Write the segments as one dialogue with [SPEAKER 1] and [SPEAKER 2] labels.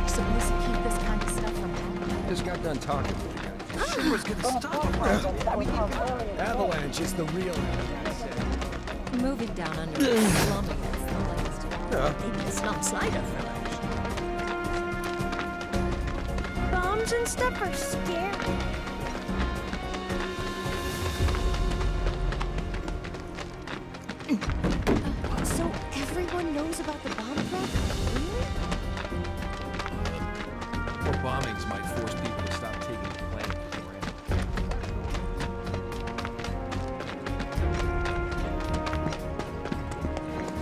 [SPEAKER 1] Attack supposed to keep this kind of stuff from happening?
[SPEAKER 2] Just got done talking with the guy.
[SPEAKER 3] Sure was gonna oh, stop. I mean, you got Avalanche is the real.
[SPEAKER 1] Moving down under the slumming is the latest.
[SPEAKER 2] Yeah.
[SPEAKER 1] Maybe it's not cider for lunch.
[SPEAKER 4] Bombs and stuff are scary.
[SPEAKER 1] Uh, so everyone knows about the bomb threat?
[SPEAKER 3] More bombings might force people to stop taking the planet for granted.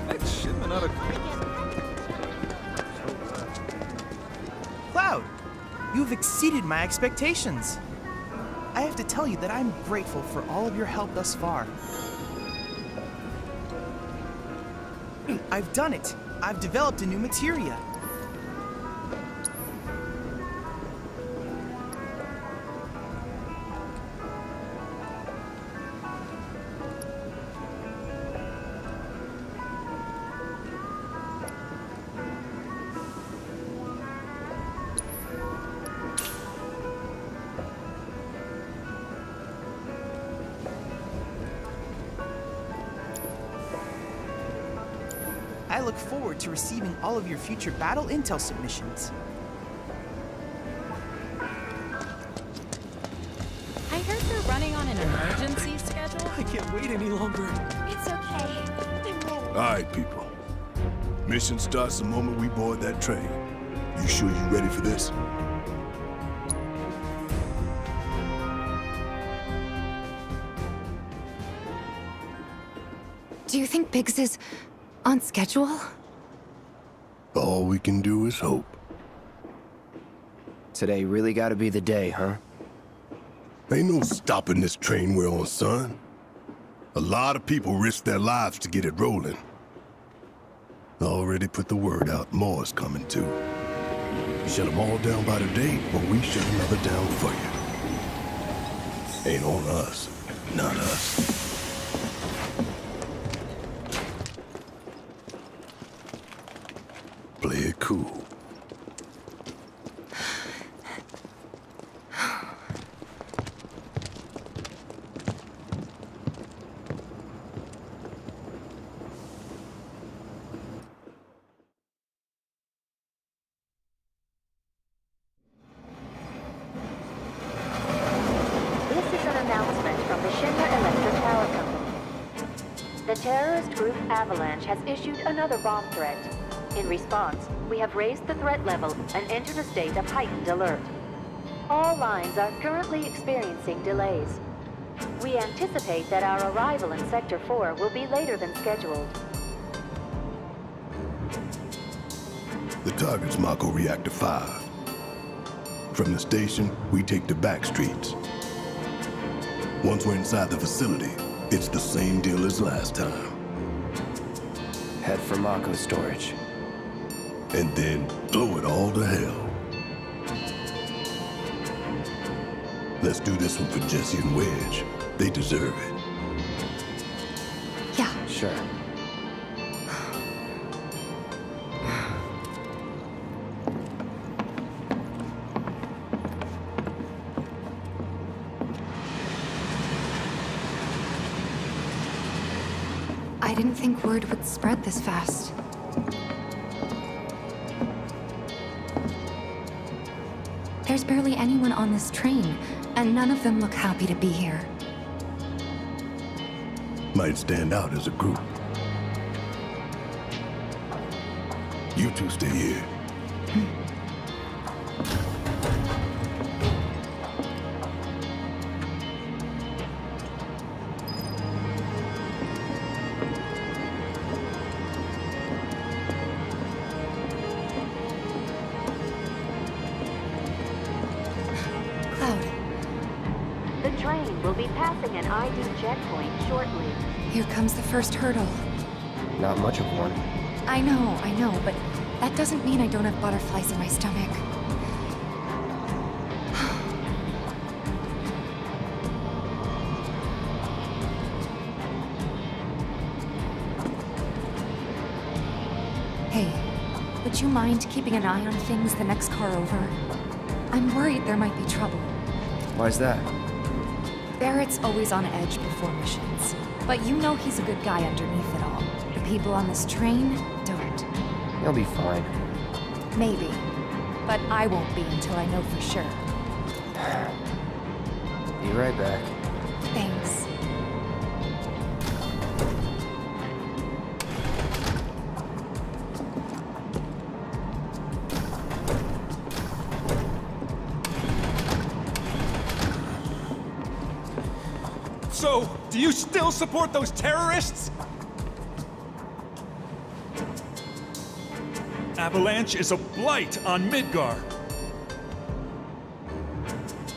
[SPEAKER 2] That shipment ought to
[SPEAKER 5] Cloud, you have exceeded my expectations. I have to tell you that I'm grateful for all of your help thus far. I've done it. I've developed a new materia. I look forward to receiving all of your future battle intel submissions.
[SPEAKER 1] I heard they're running on an emergency schedule.
[SPEAKER 3] I can't wait any longer.
[SPEAKER 4] It's okay. I'm ready.
[SPEAKER 6] All right, people. Mission starts the moment we board that train. You sure you're ready for this?
[SPEAKER 7] Do you think Biggs is on schedule?
[SPEAKER 6] All we can do is hope.
[SPEAKER 8] Today really gotta be the day, huh?
[SPEAKER 6] Ain't no stopping this train we're on, son. A lot of people risk their lives to get it rolling. Already put the word out, more's coming too. Shut them all down by today, or we shut another down for you. Ain't on us, not us. Play it cool.
[SPEAKER 9] This is an announcement from the Shinra Electric Power Company. The terrorist group Avalanche has issued another bomb threat. In response, we have raised the threat level and entered a state of heightened alert. All lines are currently experiencing delays. We anticipate that our arrival in Sector 4 will be later than scheduled.
[SPEAKER 6] The target's Mako Reactor 5. From the station, we take the back streets. Once we're inside the facility, it's the same deal as last time.
[SPEAKER 8] Head for Mako storage.
[SPEAKER 6] And then blow it all to hell. Let's do this one for Jesse and Wedge. They deserve it.
[SPEAKER 7] Yeah.
[SPEAKER 8] Sure.
[SPEAKER 7] I didn't think word would spread this fast. There's barely anyone on this train, and none of them look happy to be here.
[SPEAKER 6] Might stand out as a group. You two stay here.
[SPEAKER 9] Train will be passing an ID checkpoint shortly.
[SPEAKER 7] here comes the first hurdle.
[SPEAKER 8] Not much of one.
[SPEAKER 7] I know, I know, but that doesn't mean I don't have butterflies in my stomach. Hey, would you mind keeping an eye on things the next car over? I'm worried there might be trouble.
[SPEAKER 8] Why's that?
[SPEAKER 7] Barret's always on edge before missions. But you know he's a good guy underneath it all. The people on this train don't.
[SPEAKER 8] You'll be fine.
[SPEAKER 7] Maybe. But I won't be until I know for sure.
[SPEAKER 8] Be right back.
[SPEAKER 2] Still support those terrorists? Avalanche is a blight on Midgar.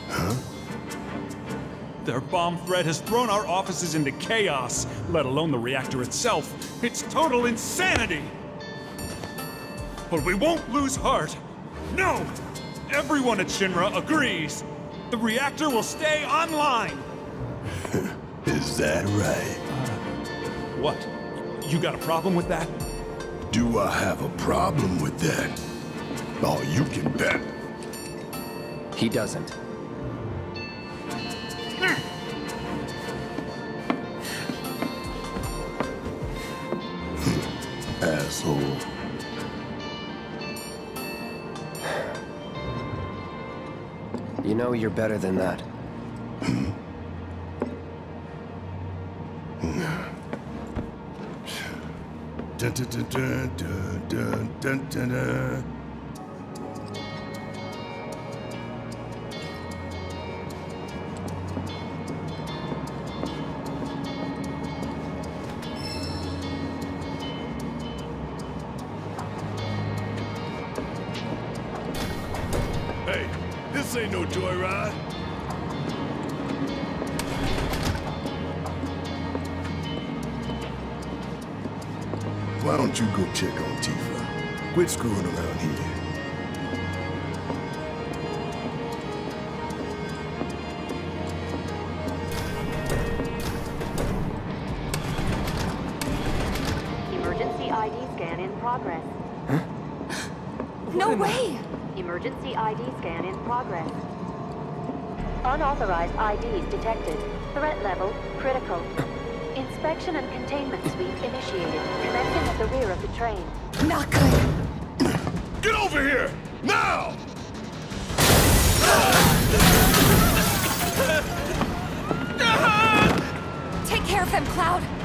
[SPEAKER 6] Huh?
[SPEAKER 2] Their bomb threat has thrown our offices into chaos, let alone the reactor itself. It's total insanity! But we won't lose heart. No! Everyone at Shinra agrees. The reactor will stay online.
[SPEAKER 6] Is that right?
[SPEAKER 2] What? You got a problem with that?
[SPEAKER 6] Do I have a problem with that? Oh, you can bet.
[SPEAKER 8] He doesn't. Hmm.
[SPEAKER 6] Asshole.
[SPEAKER 8] You know you're better than that.
[SPEAKER 6] Hey, this ain't no joyride. Why don't you go check on Tifa? Quit screwing around here.
[SPEAKER 9] Emergency ID scan in progress.
[SPEAKER 7] No way!
[SPEAKER 9] Emergency ID scan in progress. Unauthorized IDs detected. Threat level critical. Inspection and containment suite initiated. Commencing at the rear of the train.
[SPEAKER 7] Not good.
[SPEAKER 6] Get over here! Now!
[SPEAKER 7] Take care of them, Cloud.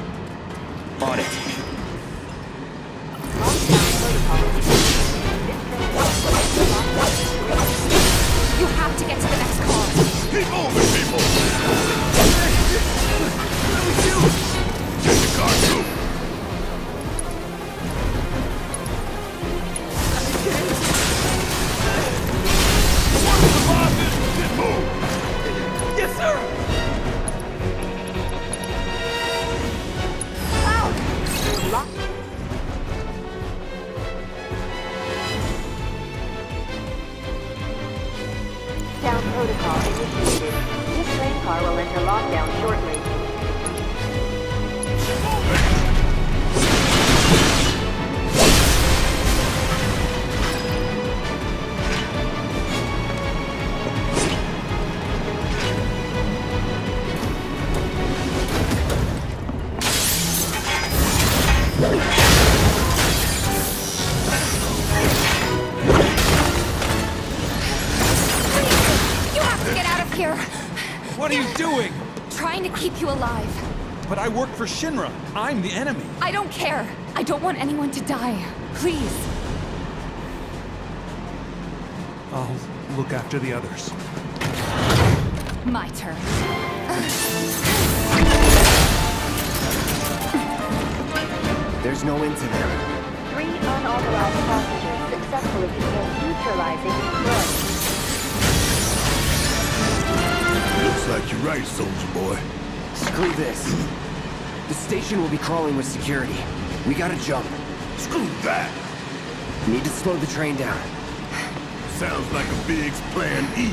[SPEAKER 7] Here.
[SPEAKER 2] What are you doing?
[SPEAKER 7] Trying to keep you alive.
[SPEAKER 2] But I work for Shinra. I'm the enemy.
[SPEAKER 7] I don't care. I don't want anyone to die. Please.
[SPEAKER 2] I'll look after the others.
[SPEAKER 7] My turn.
[SPEAKER 8] There's no end to them.
[SPEAKER 9] Three unauthorized passengers successfully contained neutralizing threat.
[SPEAKER 6] Looks like you're right, soldier boy.
[SPEAKER 8] Screw this. The station will be crawling with security. We gotta jump.
[SPEAKER 6] Screw that!
[SPEAKER 8] Need to slow the train down.
[SPEAKER 6] Sounds like a Biggs Plan E.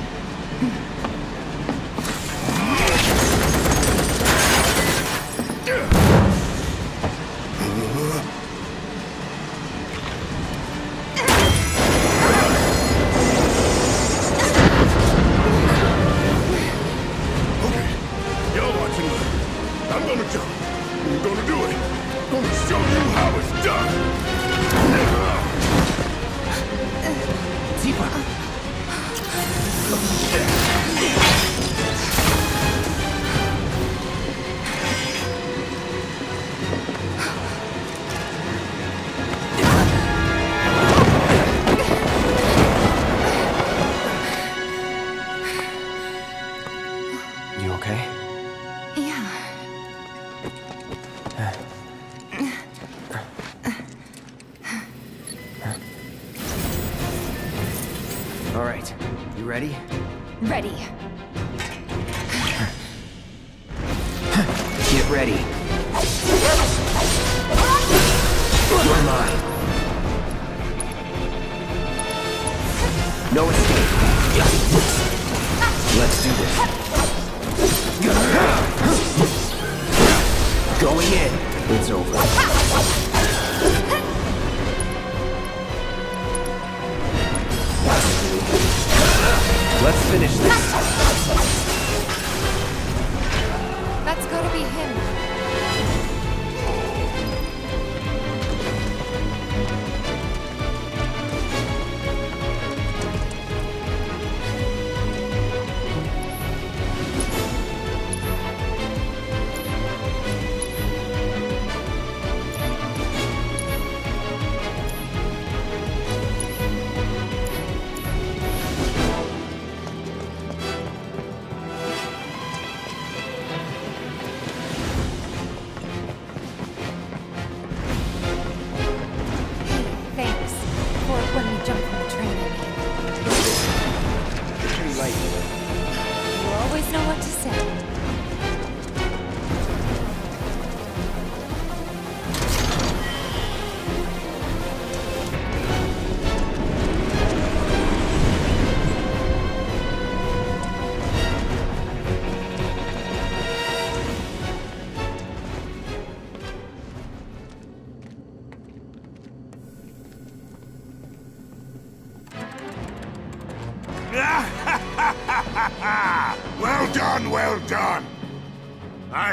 [SPEAKER 8] All right, you ready?
[SPEAKER 7] Ready.
[SPEAKER 8] Get ready. You're mine. No escape. Let's do this. Going in. It's over. Let's finish this.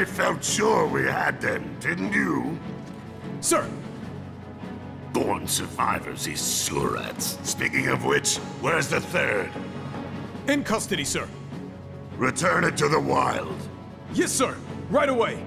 [SPEAKER 10] I felt sure we had them, didn't you?
[SPEAKER 2] Sir,
[SPEAKER 10] Born survivors, these surats. Speaking of which, where's the third?
[SPEAKER 2] in custody, sir.
[SPEAKER 10] Return it to the wild.
[SPEAKER 2] Yes, sir. Right away.